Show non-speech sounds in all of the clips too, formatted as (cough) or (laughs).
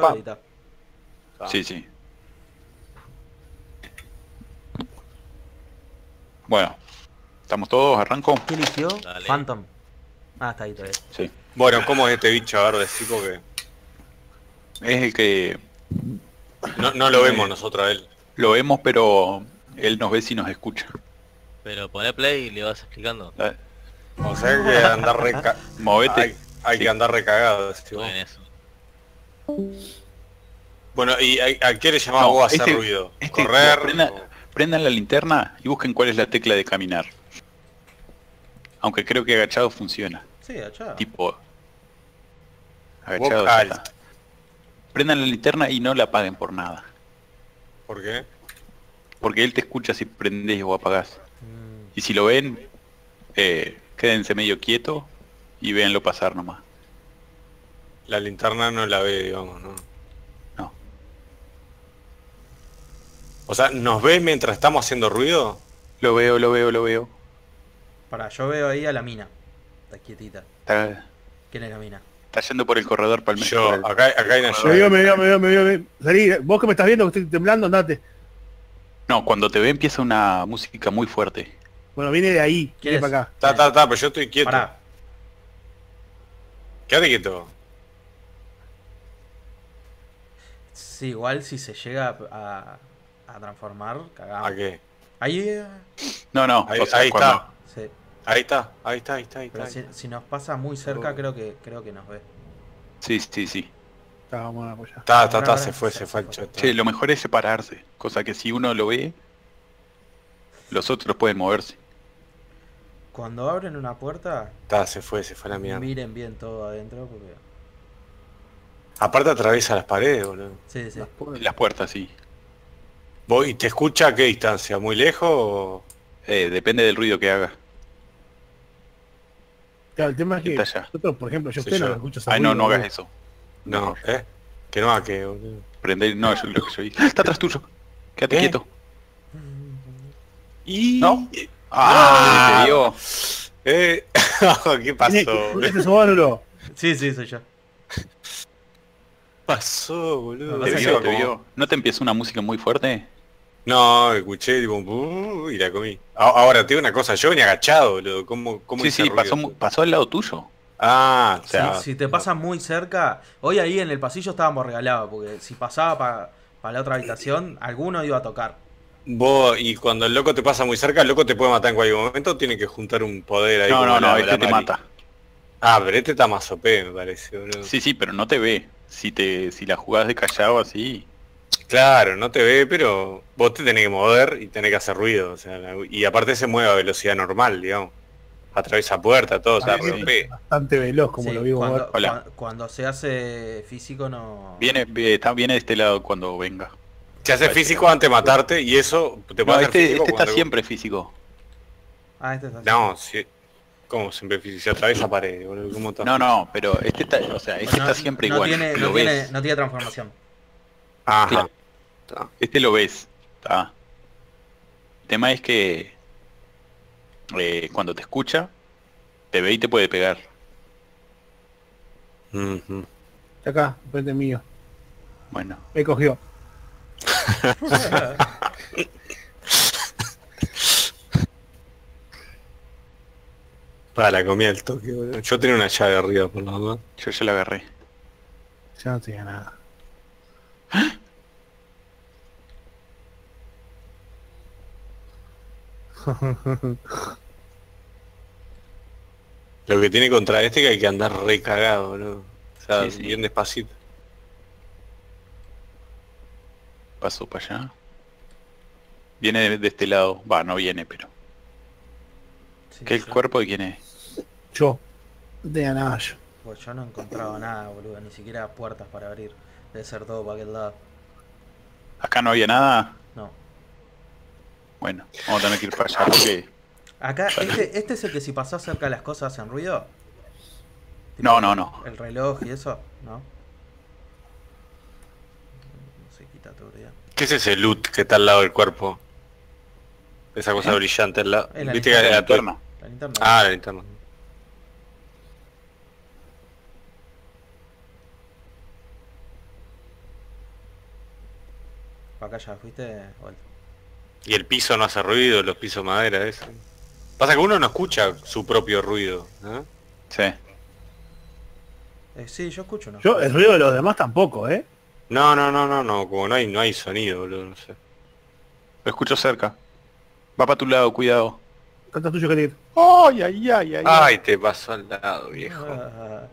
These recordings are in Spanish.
Pa. y tal. Sí, sí. Bueno, ¿estamos todos? ¿Arranco? ¿Qué eligió? Dale. Phantom. Ah, está ahí todavía. Sí. Bueno, ¿cómo es este bicho? A ver, decí porque Es el que no, no lo vemos nosotros a él. lo vemos, pero él nos ve si nos escucha. Pero poné play y le vas explicando. Da- O sea que andar reca... Movete. Hay, hay Sí. que andar recagado. bien eso. Bueno, ¿y a, a qué le llamás No, vos a hacer este- ruido? este- ¿Correr? prenda- o- Prendan la linterna y busquen cuál es la tecla de caminar. Aunque creo que agachado funciona. Sí, allá. Tipo... Agachado. Alt. Prendan la linterna y no la apaguen por nada. ¿Por qué? Porque él te escucha si prendés o apagás. Mm, Y si lo ven, eh, quédense medio quieto y véanlo pasar nomás. La linterna no la ve, digamos, ¿no? No. O sea, ¿nos ve mientras estamos haciendo ruido? Lo veo, lo veo, lo veo. Pará, yo veo ahí a la mina. Está quietita. Está, ¿Quién es la mina? está yendo por el corredor para el Yo, acá, acá hay una Me veo, me veo, me veo, me veo. me veo. Salí, vos que me estás viendo, que estoy temblando, andate. No, cuando te ve empieza una música muy fuerte. Bueno, viene de ahí, ¿Quién viene para acá. Ta, ta, ta, pero yo estoy quieto. Pará. Quédate quieto. Sí, igual si se llega a, a transformar, cagamos. ¿A qué? Ahí, eh, No, no, Ahí, o sea, ahí cuando- está. sí. Ahí está, ahí está, ahí está, ahí Pero está. si, si nos pasa muy cerca, creo que creo que nos ve. Sí, sí, sí. Está, vamos a apoyar. Está, está, está, se fue, se se fue el choto. Sí, lo mejor es separarse. Cosa que si uno lo ve, los otros pueden moverse. Cuando abren una puerta, Está, se fue, se fue la mierda. miren bien todo adentro porque... Aparte atraviesa las paredes, boludo. Sí, sí. Las puertas, sí. ¿Vos, ¿Y te escucha a qué distancia? ¿Muy lejos o...? Eh, depende del ruido que haga. Claro, el tema es que Está allá. nosotros, por ejemplo, yo Sí, usted no yo- lo escucho. Ay, no, no hagas eso. No, ¿eh? Que no haga que, boludo. Prende, no, eso es lo que yo dije. (laughs) Está atrás tuyo. Quédate ¿Qué? quieto. Y... ¿No? Ah, te vio. Eh, (laughs) ¿Qué pasó? Este es Ónulo. Sí, sí, soy yo. Pasó, boludo? No, Te vio, que- te vio. ¿No te empieza una música muy fuerte? No, escuché tipo, "Uh", y la comí. A- Ahora, te digo una cosa, yo venía agachado, boludo. ¿Cómo, cómo Sí, sí, pasó, pasó al lado tuyo. Ah, o sea, si, si te pasa muy cerca, hoy ahí en el pasillo estábamos regalados, porque si pasaba para la otra habitación, alguno iba a tocar. vos, y cuando el loco te pasa muy cerca, el loco te puede matar en cualquier momento, tiene que juntar un poder ahí. No, no, la- no, la este te mata. Ah, pero este está más OP, me parece, boludo. Sí, sí, pero no te ve. Si te, si la jugás de callado así, Claro, no te ve, pero vos te tenés que mover y tenés que hacer ruido. O sea, y aparte se mueve a velocidad normal, digamos. Atraviesa puerta, todo, sí. OP. Bastante veloz, como Sí, lo vivo cuando, se hace físico no... viene, eh, está, viene de este lado cuando venga. Se hace físico antes de matarte y eso te No, puede hacer este, físico este está cuando- siempre físico. Ah, este está No, sí. ¿Cómo siempre? Se atraviesa pared, boludo. ¿Cómo está? No, no, pero este está, o sea, este no, está siempre no igual. Tiene, lo no, ves. tiene, no tiene transformación. Ajá. Claro. Este lo ves. está. El tema es que eh, cuando te escucha, te ve y te puede pegar. Ujú. Está acá, frente mío. Bueno, Me cogió. (laughs) Para la comida del toque, boludo. Yo tenía una llave arriba por la duda. yo ya la agarré. Ya no tenía nada. (laughs) Lo que tiene contra este que hay que andar re cagado, boludo. O sea, Sí, sí. bien despacito. Paso para allá. Viene de este lado. Va, no viene, pero. Sí, ¿Qué el yo- cuerpo de quién es? Yo. Nada yo. Pues yo no he encontrado nada, boludo, ni siquiera puertas para abrir. Debe ser todo para aquel lado. Acá no había nada. No. Bueno, vamos a tener que ir para allá porque. Acá, este, este es el que si pasás cerca de las cosas hacen ruido. No, no, no. El reloj y eso, ¿no? No se quita todo ya. ¿Qué es ese loot que está al lado del cuerpo? Esa cosa ¿Eh? brillante al lado. La ¿Viste que la linterna. La linterna. Ah, la linterna. Acá ya fuiste, vuelta. Y el piso no hace ruido, los pisos madera, eso. Pasa que uno no escucha su propio ruido. ¿no? Sí. Eh, sí, yo escucho, ¿no? Yo, el ruido de los demás tampoco, ¿eh? No, no, no, no, no, como no hay, no hay sonido, boludo, no sé. Lo escucho cerca. Va para tu lado, cuidado. Tanto tuyo que te... ¡Ay, ay, ay, ay! Ay, te pasó al lado, viejo. Ah,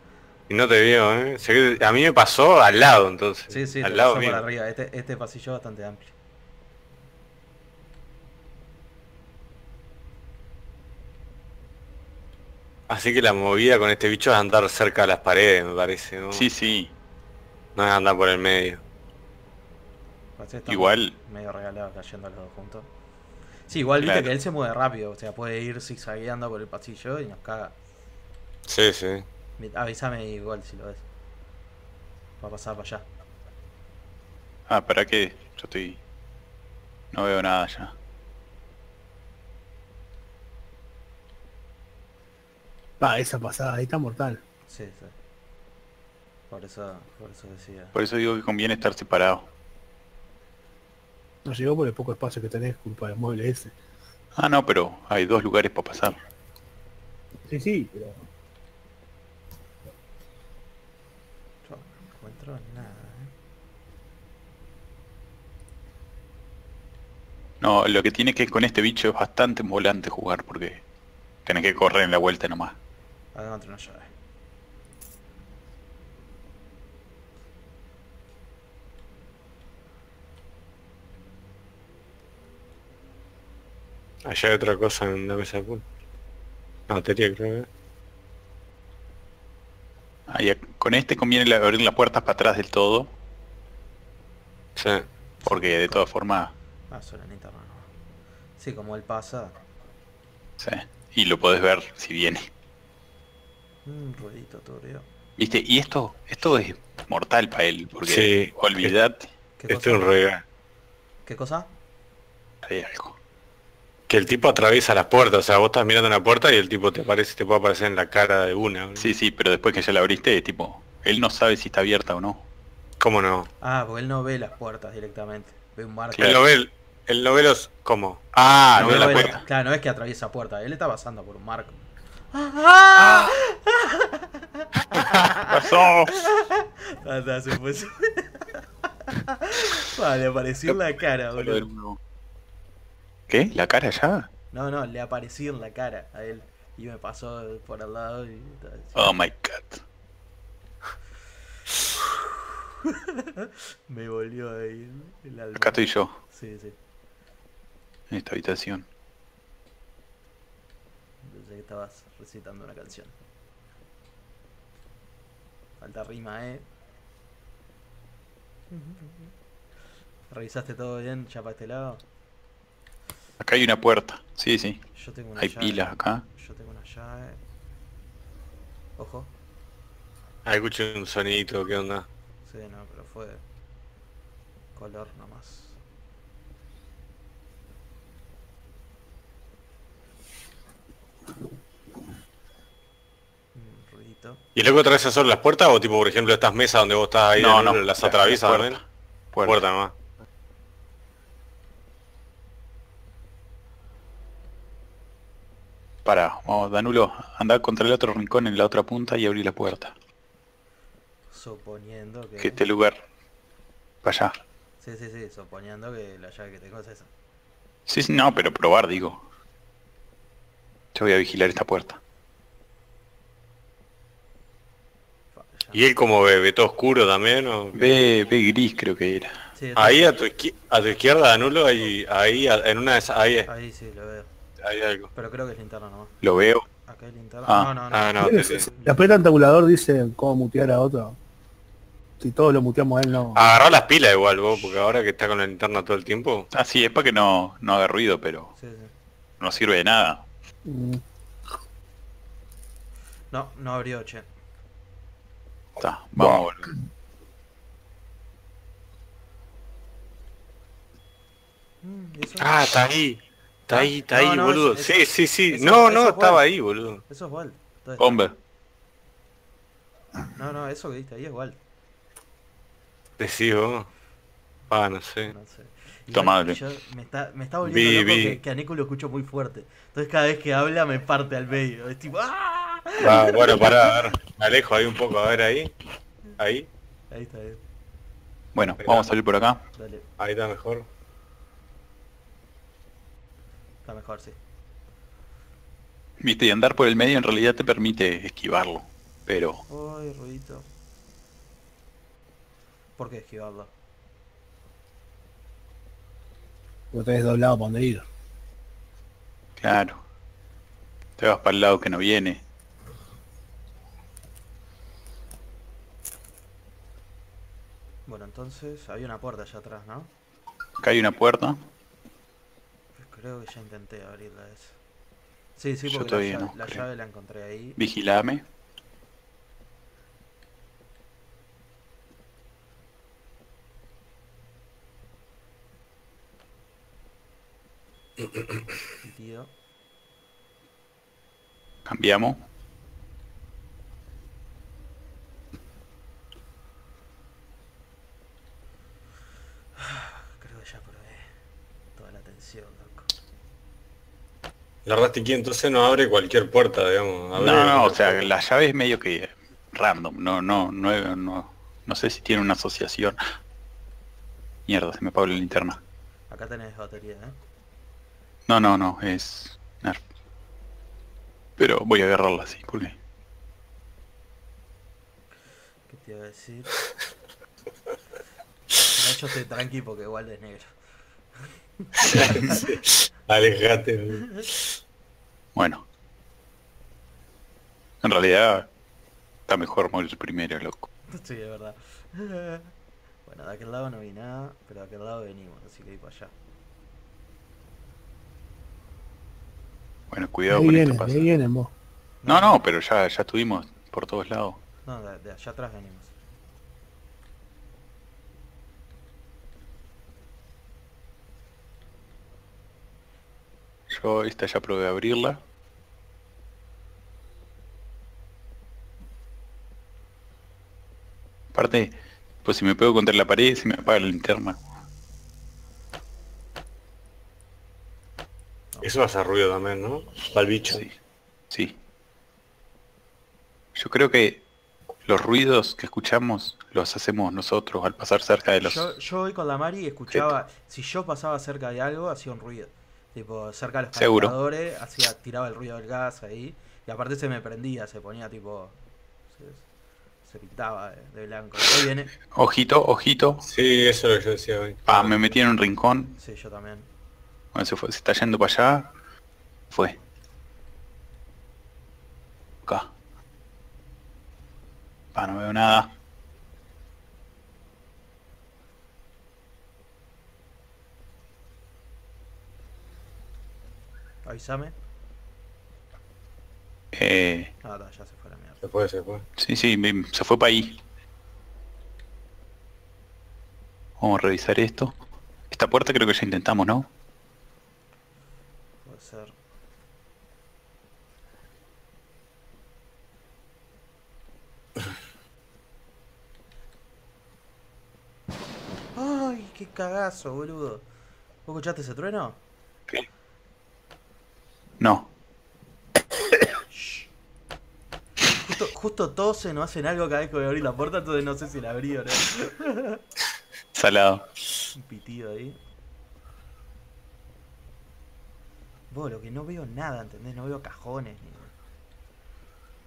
Y no te vio, ¿eh? A mí me pasó al lado, entonces. sí, sí, al te lado pasó por mío. arriba. Este, este pasillo es bastante amplio. Así que la movida con este bicho es andar cerca de las paredes, me parece, ¿no? Sí, sí. No es andar por el medio. Igual- Medio regalados cayendo los dos juntos. Sí, igual viste que él se mueve rápido. O sea, puede ir zigzagueando por el pasillo y nos caga. Sí, sí. Avísame igual si lo ves. Va a pasar para allá. Ah, ¿para qué? Yo estoy... No veo nada ya. Ah, esa pasada ahí está mortal. Sí, sí. Por eso, por eso decía. Por eso digo que conviene estar separado. No llegó por el poco espacio que tenés, culpa del mueble ese. Ah, no, pero hay dos lugares para pasar. Sí, sí, pero... Yo no encuentro nada, ¿eh? No, lo que tiene que con este bicho es bastante volante jugar porque tenés que correr en la vuelta nomás. Encontré una llave. Allá hay otra cosa en la mesa de pool. La batería creo que. Ahí, con este conviene abrir las puertas para atrás del todo, Sí. porque de todas formas, Ah. Sí, como él pasa. sí, y lo podés ver si viene. Un ruidito turbio. ¿Viste? Y esto, esto es mortal para él, porque Sí. olvidate ¿Qué Este cosa? es un regalo. ¿Qué cosa? de algo. Que el tipo atraviesa las puertas, o sea, vos estás mirando una puerta y el tipo te aparece, te puede aparecer en la cara de una. boludo. Sí, sí, pero después que ya la abriste, es tipo, él no sabe si está abierta o no. ¿Cómo no? Ah, porque él no ve las puertas directamente. Ve un marco. El novel, el novelos, ¿cómo? Ah, No no, ve la la puerta. Claro, no es que atraviesa puerta, él está pasando por un marco. (laughs) ¡Ah! ¡Pasó! (laughs) Se fue. (laughs) Ah, le apareció en la cara, boludo. ¿Qué? ¿La cara ya? No, no, le apareció en la cara a él. Y me pasó por al lado y... Oh my god. (laughs) Me volvió ahí el alma. Acá estoy yo, Sí, sí. en esta habitación. Pensé que estabas recitando una canción. Falta rima, eh. (laughs) ¿Revisaste todo bien ya para este lado? Acá hay una puerta. Sí, sí. Yo tengo una Hay llave. pilas acá. Yo tengo una llave. Ojo. Ah, escucho un sonidito, ¿qué onda? Sí, no, pero fue color nomás. Un ruidito. ¿Y el loco atraviesa solo las puertas o tipo, por ejemplo, estas mesas donde vos estás ahí, No, no, las la- atraviesa la también? Puerta. Puerta nomás. Para, vamos, Danulo, anda contra el otro rincón en la otra punta y abrí la puerta. Suponiendo que... Que este lugar. Para allá. Sí, sí, sí, suponiendo que la llave que tengo es esa. Sí, sí, no, pero probar, digo. Yo voy a vigilar esta puerta. ¿Y él como ve? ¿Ve todo oscuro también? O... Ve, ve gris creo que era. Sí, Ahí a tu, a tu izquierda, Anulo, ahí, ahí, en una de esas, ahí, Ahí sí, lo veo. Hay algo. Pero creo que es linterna nomás. Lo veo. Acá hay linterna. Ah. No, no, no. Ah, no, te, te- La aprieta tabulador dice cómo mutear a otro. Si todos lo muteamos a él, no. Agarrá las pilas igual vos, porque ahora que está con la linterna todo el tiempo. Ah, sí, es para que no, no haga ruido, pero Sí, sí. no sirve de nada. Mm, No, no abrió, che. Está, vamos a volver. Mm. Ah, está ahí. Está ahí, está No, ahí, no, boludo. eso- sí, sí, sí. eso- no, eso no, estaba ahí, boludo. Eso es Walt. Bomber. No, no, eso que viste ahí es Walt. Decís vos. Ah, no sé. No sé. Igual yo- me, está, me está volviendo Vi, loco vi. Que, que a Nico lo escucho muy fuerte. Entonces cada vez que habla me parte al medio. Es tipo, ¡ah! Ah, bueno, pará, a ver. Me alejo ahí un poco, a ver ahí. Ahí, Ahí está bien. Bueno, vamos a salir por acá. Dale, ahí está mejor. Está mejor, sí. Viste, y andar por el medio en realidad te permite esquivarlo. Pero Uy, ruidito. ¿Por qué esquivarlo? Vos tenés doblado para dónde ir. Claro. Te vas para el lado que no viene. Bueno, entonces había una puerta allá atrás, ¿no? Acá hay una puerta. Creo que ya intenté abrirla esa. Sí, sí, porque la, llave, no, la creo. llave la encontré ahí. Vigilame. Tío. Cambiamos. Creo que ya probé toda la tensión, loco. La Rasti entonces no abre cualquier puerta, digamos. abre No, no, o cualquier sea, puerta. la llave es medio que random. No, no, no, no, no sé si tiene una asociación. Mierda, se me apagó la linterna. Acá tenés batería, ¿eh? No, no, no, es Nerf. Pero voy a agarrarla así, porque... ¿Qué te iba a decir? No, yo estoy tranqui porque igual es negro. (laughs) Alejate. Bueno. En realidad está mejor morir primero, loco. Sí, es verdad. (laughs) Bueno, de aquel lado no vi nada, pero de aquel lado venimos, así que ir para allá. Bueno, cuidado ahí con vienen, esto pasa. ahí vienen vos. No, no, pero ya, ya estuvimos por todos lados. No, de, de allá atrás venimos. Yo esta ya probé abrirla. Aparte, pues si me pego contra la pared se me apaga la linterna. Eso hace ruido también, ¿no? Para el bicho. Sí. Sí. Yo creo que los ruidos que escuchamos los hacemos nosotros al pasar cerca de los... Yo, yo hoy con la Mari escuchaba, si yo pasaba cerca de algo, hacía un ruido. Tipo, cerca de los calentadores, hacía, tiraba el ruido del gas ahí. Y aparte se me prendía, se ponía tipo... Se, se pintaba de, de blanco. Hoy viene... Ojito, ojito. Sí, eso es lo que yo decía hoy. Ah, me metí en un rincón. Sí, yo también. Bueno, se, fue, se está yendo para allá. Fue. Acá. Ah, no veo nada. Avísame. Eh, Ah, ta, ya se fue la mierda. Se fue, se fue. sí, sí, me- se fue para ahí. Vamos a revisar esto. Esta puerta creo que ya intentamos, ¿no? Puede ser. (laughs) Ay, qué cagazo, boludo. ¿Vos escuchaste ese trueno? No. Justo, justo tosen o hacen algo cada vez que voy a abrir la puerta, entonces no sé si la abrí o no. Salado. Un pitido ahí. Vos, lo que no veo nada, ¿entendés? No veo cajones ni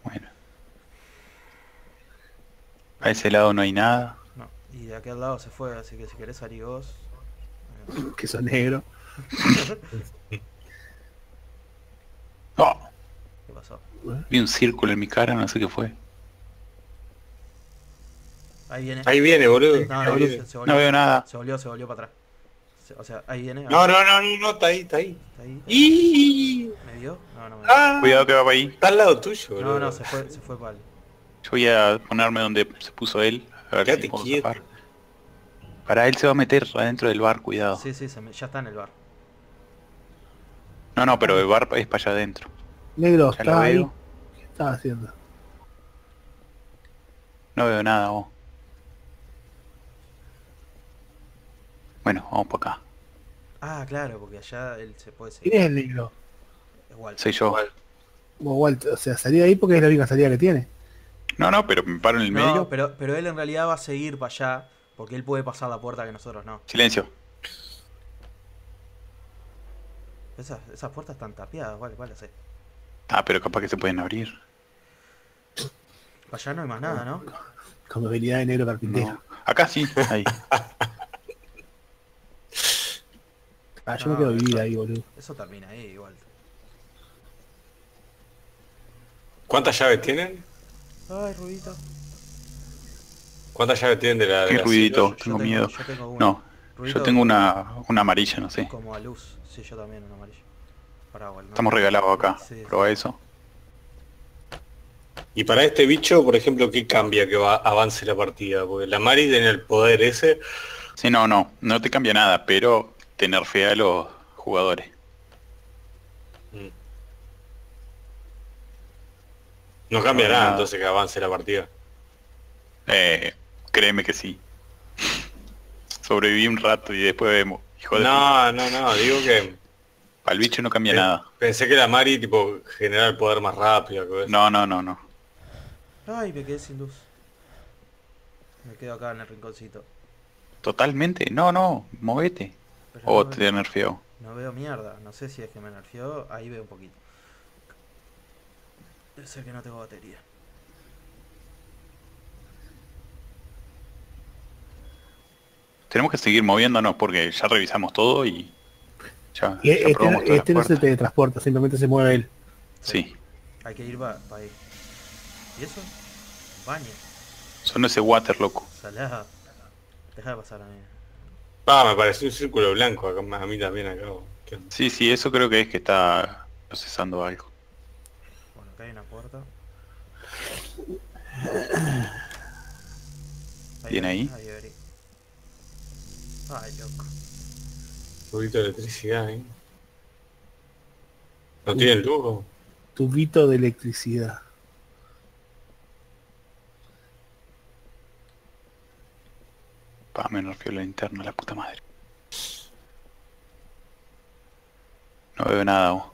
Bueno. A ese lado no hay nada. No, y de aquel lado se fue, así que si querés salir vos. (laughs) Que son negros. (laughs) Oh, ¿Qué pasó? vi un círculo en mi cara, no sé qué fue. Ahí viene. Ahí viene, boludo. No, Ahí no, viene. se, se volvió, No veo nada. se volvió, se volvió para atrás. Se- o sea, ahí viene. No, no, no, no, no, está ahí, está ahí. Está ahí. ¡Y! ¿Me vio? No, no me vio. Ah, Cuidado que va para ahí. Está al lado tuyo, boludo. No, no, se fue, se fue para el. Yo voy a ponerme donde se puso él. A ver Quédate si puedo. Para él se va a meter adentro del bar, cuidado. Sí, sí, se me- ya está en el bar. No, no, pero el bar es para allá adentro. Negro, Ya está ahí. ¿Qué estás haciendo? No veo nada vos. Bueno, vamos para acá. Ah, claro, porque allá él se puede seguir. ¿Quién es el negro? Igual. Soy yo. O Walt, o sea, salí de ahí porque es la única salida que tiene. No, no, pero me paro en el No, medio. pero, pero él en realidad va a seguir para allá, porque él puede pasar la puerta que nosotros no. Silencio. Esas, esas puertas están tapiadas, vale, vale, sí. Ah, pero capaz que se pueden abrir. Para allá no hay más nada, ¿no? Con habilidad de negro carpintero. No. Acá sí, ahí. (laughs) Ah, yo No, me quedo vivir ahí, boludo. Eso termina ahí igual. ¿Cuántas llaves tienen? Ay, ruidito. ¿Cuántas llaves tienen de la de Qué la ruidito, tengo Yo miedo. yo tengo una. No, Yo tengo una, una amarilla, no sé. Como a luz. Sí, yo también, una amarilla. Para. Estamos regalados acá. Sí. Proba eso. Y para este bicho, por ejemplo, ¿qué cambia que va, avance la partida? Porque la Mari tiene el poder ese. Sí, no, no, no te cambia nada, pero tener fe a los jugadores. Mm. No cambia No, nada nada. entonces que avance la partida. Eh, créeme que sí. Sobreviví un rato y después vemos. Hijo de No, no, no, digo que Al bicho no cambia Pe- nada. pensé que la Mari tipo genera el poder más rápido que. No, no, no, no. Ay, me quedé sin luz. Me quedo acá en el rinconcito. Totalmente. No, no, movete. O no, te veo, nerfeo. no veo mierda. No sé si es que me nerfeó. Ahí veo un poquito. Debe ser que no tengo batería. Tenemos que seguir moviéndonos porque ya revisamos todo y ya, Y ya este, este no se teletransporta, simplemente se mueve él. Sí, Hay que ir para ahí. ¿Y eso? Baño. son ese water, loco. Salada. Deja de pasar a mí. Ah, me pareció un círculo blanco acá, a mí también acá. Sí, sí, eso creo que es que está procesando algo. Bueno, acá hay una puerta. Bien ahí. Ay, loco. Poquito de electricidad, ¿eh? ¿No tienen luz? Tubito de electricidad. Pa, me nerfeó la linterna, la puta madre. No veo nada, vos.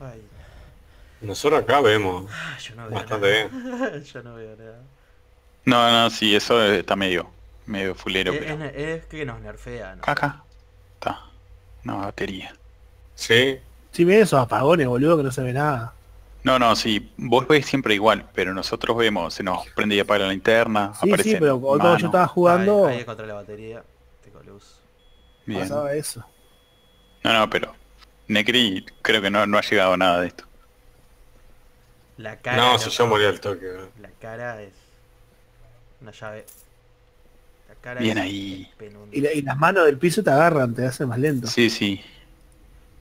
Ay, Nosotros acá vemos. ah, yo no veo Bastante nada. (laughs) yo no veo nada. No, no, sí, eso está medio, medio fulero, Es, pero... es- es que nos nerfea, ¿no? Acá. Está. Una batería. Sí. Si ven esos apagones, boludo, que no se ve nada. No, no, sí, vos ves siempre igual, pero nosotros vemos, se nos prende y apaga la linterna, Sí, aparece sí, pero cuando yo estaba jugando, Ahí, ahí encontré la batería. Tengo luz. Bien. pasaba eso. No, no, pero Necri creo que no, no ha llegado a nada de esto. La cara. No, si yo morí al toque. ¿no? La cara es. Una llave. La cara Bien es ahí. Y, la- y las manos del piso te agarran, te hacen más lento. Sí, sí.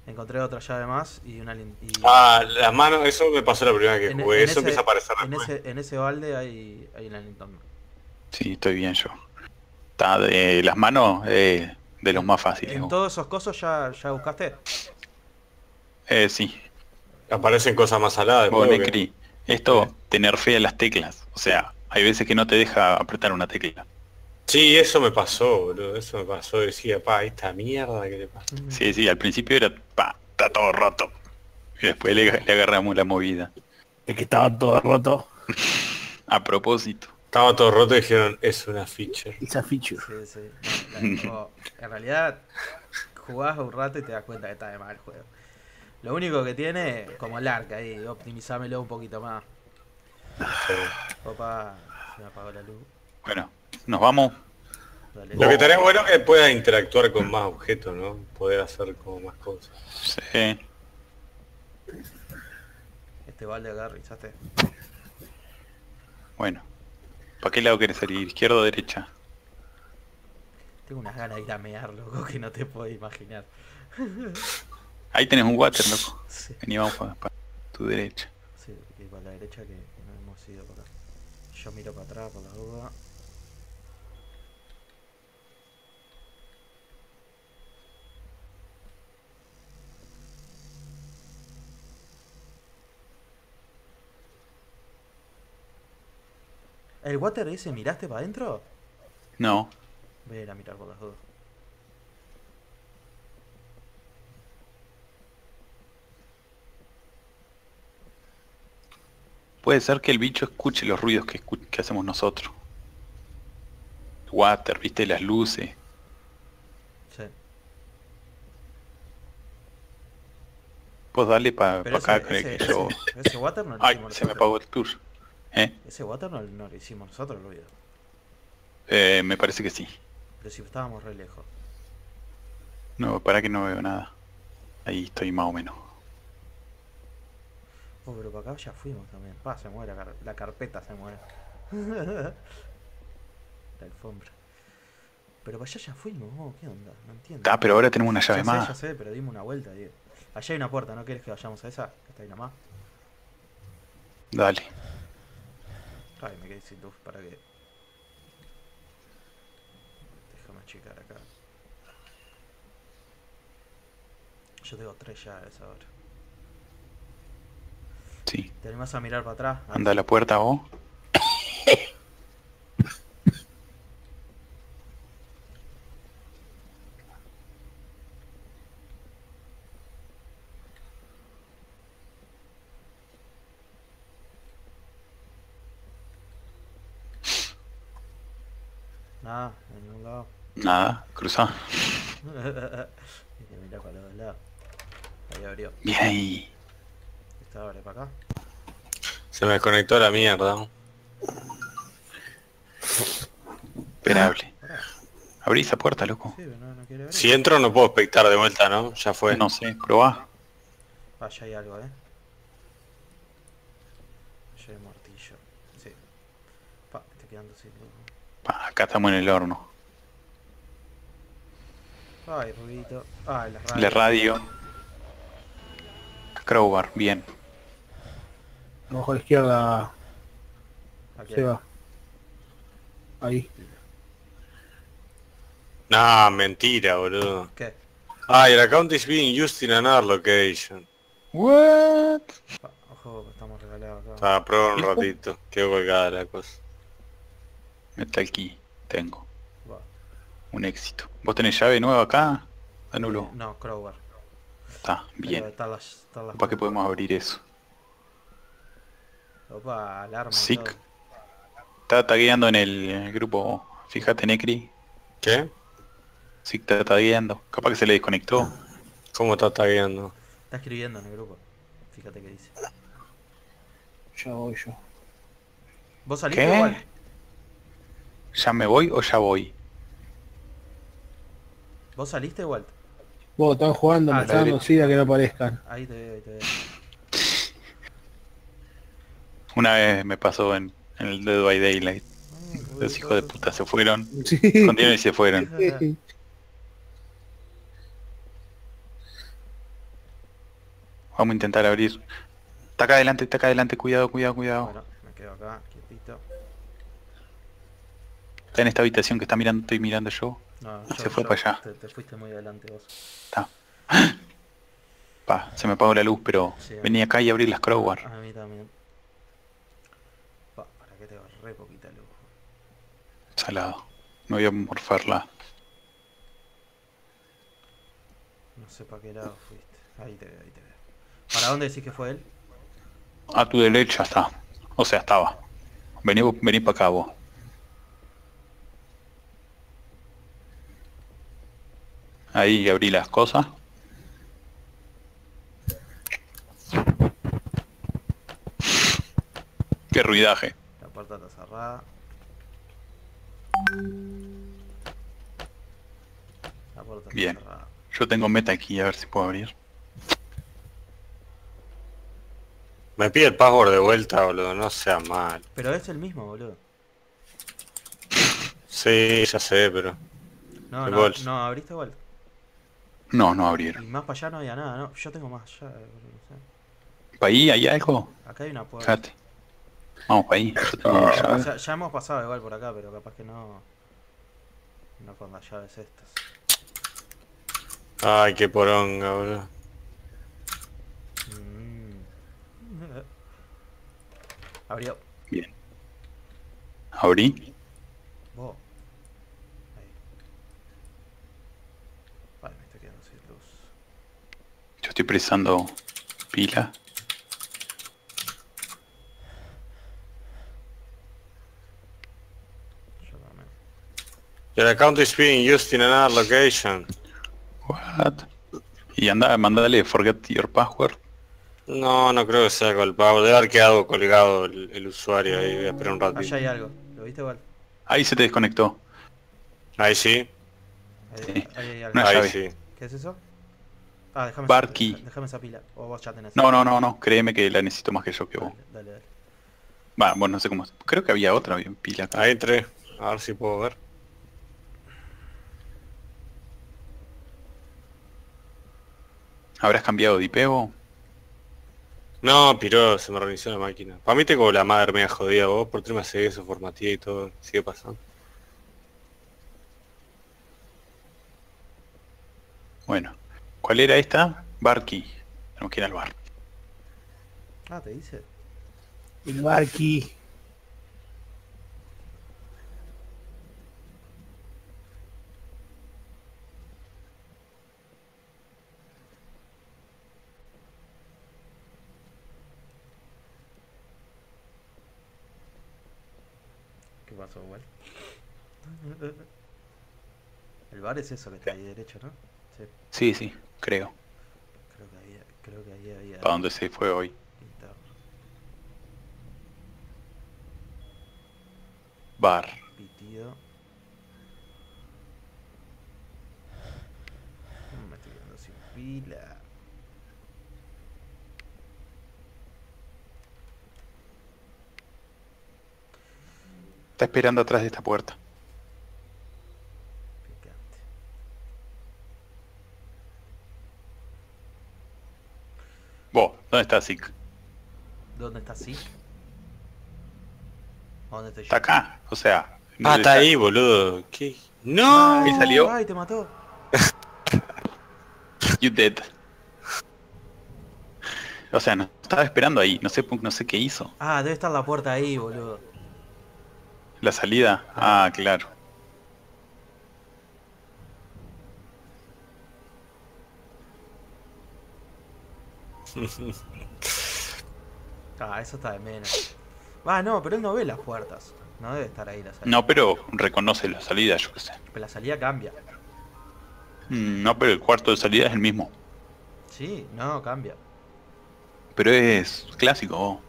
Encontré otra llave más y una lin- y Ah, las manos, eso me pasó la primera vez que En- jugué. en Eso ese- empieza a aparecer en ese, en ese balde hay, hay la linterna. Sí, estoy bien yo. Está de las manos eh, de los más fáciles. ¿En todos esos cosos ya, ya buscaste? Eh, sí. Aparecen cosas más saladas Vos, después. ¿o qué? Necri, esto, tener fe en las teclas. O sea, hay veces que no te deja apretar una tecla. Sí, eso me pasó, boludo. Eso me pasó. Decía, pa, esta mierda que le pasa. Sí, sí, al principio era, pa, está todo roto. Y después le, le agarramos la movida. Es que estaba todo roto. (laughs) A propósito. Estaba todo roto y dijeron, es una feature. Esa feature. Sí, sí. No, la- como- en realidad, jugás un rato y te das cuenta que está de mal el juego. Lo único que tiene, como el arca ahí, optimizámelo un poquito más. Opa, se me apagó la luz. Bueno, nos vamos. Dale. Lo que estaría bueno es que pueda interactuar con más objetos, ¿no? Poder hacer como más cosas. Sí. Este balde acá, revisaste. Bueno. ¿Para qué lado querés salir? ¿Izquierda o derecha? Tengo unas ganas de ir a mear, loco, que no te puedo imaginar. (laughs) Ahí tenés un water, loco. Sí. Vení, vamos para, tu derecha. Sí, y para la derecha que, no hemos ido para acá. Yo miro para atrás por la duda. ¿El water ese miraste para adentro? No. Voy a ir a mirar por las dudas. Puede ser que el bicho escuche los ruidos que, escu- que hacemos nosotros. Water, viste, las luces. Sí. Vos dale para Pero acá, ese, que yo... ese- ese water no lo Ay, hicimos se me apagó el tuyo. ¿Eh? Ese water no, no lo hicimos nosotros el ruido. Eh, me parece que sí. Pero si estábamos re lejos. No, para que no veo nada. Ahí estoy más o menos. Oh, pero para acá ya fuimos también. Pa, se muere la, car- la carpeta, se muere. (laughs) la alfombra. Pero para allá ya fuimos, oh, ¿qué onda? No entiendo. Ah, pero ahora tenemos una llave ya sé, más. ya sé, pero dimos una vuelta, Diego. Allá hay una puerta, ¿no quieres que vayamos a esa? Que está ahí nomás. Dale. Ay, me quedé sin luz, para que... Déjame checar acá. Yo tengo tres llaves ahora. Sí. ¿Te animás a mirar para atrás? Anda a la puerta vos. Nada, en ningún lado. Nada, que (laughs) mirar para los dos lados. Ahí abrió. Bien abre para acá. Se me desconectó la mierda. Esperable. Abrí esa puerta, loco. Sí, pero no, no quiere abrir. Si entro no puedo espectar de vuelta, ¿no? Ya fue. No sé, probá. Ah, ya hay algo, eh. Ya hay martillo. Sí. Pa, estoy quedando sin luz. Pa, acá estamos en el horno. Ay, ruidito. Ay, la radio. La radio. Crowbar, bien. Abajo a la izquierda Aquí se va. Ahí. Nah, mentira, boludo. ¿Qué? Ay, el account is being used in another location. What? Ojo, que estamos regalados acá. Ah, prueba un ratito. (laughs) Quedó colgada la cosa. Metal key. Tengo. Va. Un éxito. ¿Vos tenés llave nueva acá? Danulo. No, crowbar. Está, bien. las, las ¿Para qué podemos abrir eso? Opa, alarma. Sick. Está tagueando en el, grupo. Fíjate, Necri. ¿Qué? Sí, está tagueando. Capaz que se le desconectó. ¿Cómo está tagueando? Está escribiendo en el grupo. Fíjate qué dice. Ya voy yo. ¿Vos saliste ¿Qué? igual? ¿Ya me voy o ya voy? ¿Vos saliste igual? Vos están jugando, Ah, dando dale. sida que no aparezcan. Ahí te veo, ahí te veo. Una vez me pasó en, en el Dead by Daylight. Ah, Los hijos de puta se fueron. Sí. Escondieron y se fueron. Vamos a intentar abrir. Está acá adelante, está acá adelante. Cuidado, cuidado, cuidado. Bueno, me quedo acá, quietito. Está en esta habitación que está mirando, estoy mirando yo. No, Se fue para allá. Te, te fuiste muy adelante vos. Está. (gasps) Pa, se me apagó la luz, pero Sí, venía acá y abrí las crowbar. A mí también. Pa, para que tengo re poquita luz. Salado. No voy a morfarla. No sé para qué lado fuiste. Ahí te veo, ahí te veo. ¿Para dónde decís que fue él? A tu derecha está. O sea, estaba. Vení, vení para acá vos. Ahí abrí las cosas. Qué ruidaje. La puerta está cerrada. Bien. Yo tengo meta aquí, a ver si puedo abrir. Me pide el password de vuelta, boludo. No sea mal. Pero es el mismo, boludo. Sí, ya sé, pero... No, no, no, abriste igual. No, no Y abrieron. más para allá no había nada, ¿no? Yo tengo más allá, boludo, no sé. ¿Para ahí hay algo? Acá hay una puerta. Fíjate. Vamos para ahí. Llave. sea, ya hemos pasado igual por acá, pero capaz que no. No con las llaves estas. Ay, qué poronga, boludo. Mm. (laughs) Abrió. Bien. Abrí. Vos. Ahí. Ay, me está quedando sin luz. Yo estoy precisando pila. Yo también. Your account is being used in another location. What? Y anda, mandale forget your password. No, no creo que sea culpable. Debe haber quedado colgado el, el usuario ahí. Voy a esperar un Allá ratito. hay algo. ¿Lo viste igual? Ahí se te desconectó. Ahí sí, Ahí, Sí. ahí hay algo. Ahí sí. ¿Qué es eso? Ah, déjame esa, déjame esa pila. O vos ya tenés. No, no, no, no. Créeme que la necesito más que yo que vos. Dale, dale, dale. Va, bueno, no sé cómo. Creo que había otra bien pila acá. Ahí entré. A ver si puedo ver. ¿Habrás cambiado de IP vos? No, piró, se me reinició la máquina. Para mí tengo la madre media jodida vos, por tema hace eso, formatía y todo. Sigue pasando. Bueno. ¿Cuál era esta? Barky. Tenemos que ir al bar. Ah, te dice. El Barky. Pasó? El bar es eso que está ahí derecho, ¿no? Sí, Sí, sí, creo. creo que ahí, creo que ahí había ¿Para dónde se fue hoy? Bar. Pitido. Mm, Me estoy quedando sin pila. Está esperando atrás de esta puerta. Picante. Vos, ¿dónde está Zik? ¿Dónde está Zik? ¿A ¿Dónde estoy yo? Está acá. O sea. Ah, está ahí, boludo. ¿Qué? ¡No! ahí salió. Ay, te mató. (laughs) You dead. O sea, no estaba esperando ahí. No sé, no sé qué hizo. Ah, debe estar la puerta ahí, boludo. La salida. Ah, claro. (laughs) Ah, eso está de menos. Ah, no, pero él no ve las puertas. No debe estar ahí la salida. No, pero reconoce la salida, yo qué sé. Pero la salida cambia. Mm, No, pero el cuarto de salida es el mismo. Sí, no, cambia. Pero es clásico. vos.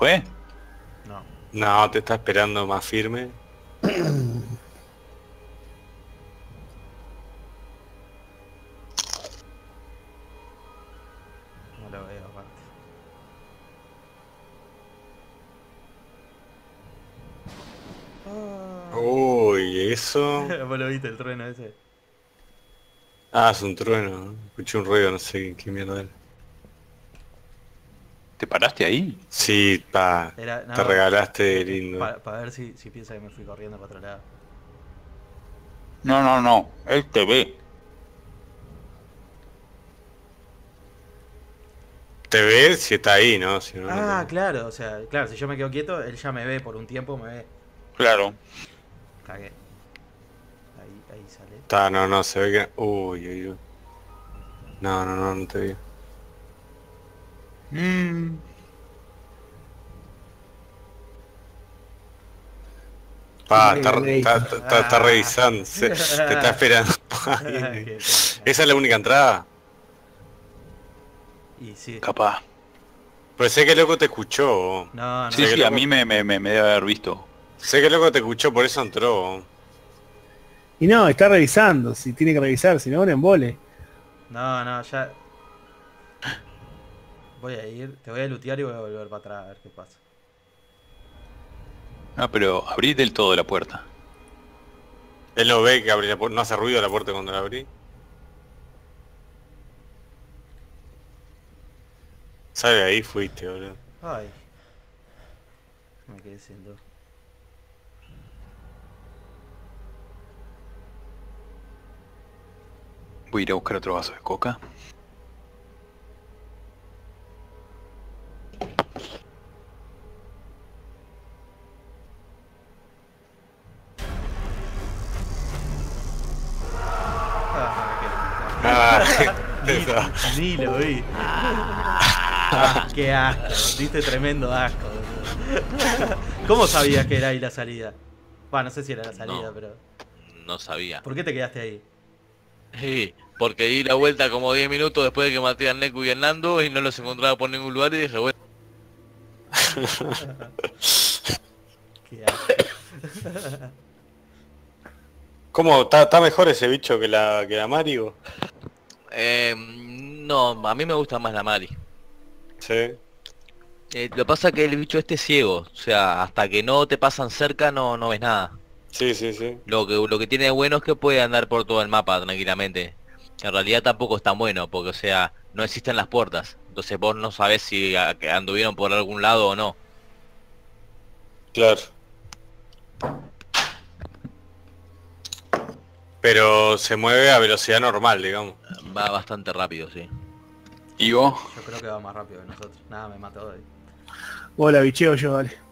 ¿Fue? No. No, te está esperando más firme. (clears throat) No lo veo aparte. Ah. Uy, eso. (laughs) ¿Vos lo viste el trueno ese? Ah, es un trueno. Escuché un ruido, no sé qué mierda era. ¿Te paraste ahí? Sí, pa. Era, Te regalaste lindo. Para ver si, si piensa que me fui corriendo para otro lado. No, no, no. Él te ve. Te ves si está ahí, ¿no? Si no, Ah, claro, o sea, claro, si yo me quedo quieto, él ya me ve por un tiempo, me ve. Claro. Cagué. Ahí, ahí sale. Está, no, no, se ve que... Uy, uy, uy. No, no, no, no te vi. Mm. Pa, está, está, está- revisando. (laughs) se- te está esperando. (laughs) (laughs) ¿Esa es la única entrada? Y sí. Capaz. Pues sé que loco te escuchó. No, no. Sí, sí, a mí me, me, me, me debe haber visto. Sé que loco te escuchó, por eso entró. Y no, está revisando. Si tiene que revisar, si no, un embole. No, no, ya. Voy a ir, te voy a lutear y voy a volver para atrás a ver qué pasa. No, pero abrí del todo la puerta. Él no ve que abrí la puerta, no hace ruido la puerta cuando la abrí. Sabe ahí fuiste, boludo. Ay. Me quedé sin luz. Voy a ir a buscar otro vaso de coca. Ni, (laughs) eso. ni lo vi. Ah, qué asco, diste tremendo asco. ¿Cómo sabías que era ahí la salida? Bueno, no sé si era la salida, No. pero. No sabía. ¿Por qué te quedaste ahí? Sí, porque di la vuelta como 10 minutos después de que maté a Neku y a Nando y no los encontraba por ningún lugar y dije, bueno, (laughs) Qué asco. ¿Cómo? ¿Está, está mejor ese bicho que la, que la Mario? Eh, no, a mí me gusta más la Mari. Sí. Eh, lo que pasa que el bicho este es ciego, o sea, hasta que no te pasan cerca no, no ves nada. Sí, sí, sí. Lo que, lo que tiene de bueno es que puede andar por todo el mapa tranquilamente. En realidad tampoco es tan bueno, porque o sea, no existen las puertas. Entonces vos no sabés si anduvieron por algún lado o no. Claro. Pero se mueve a velocidad normal, digamos. Va bastante rápido, sí. ¿Y vos? Yo creo que va más rápido que nosotros. Nada, me mató hoy. Vos la bicheo yo, dale.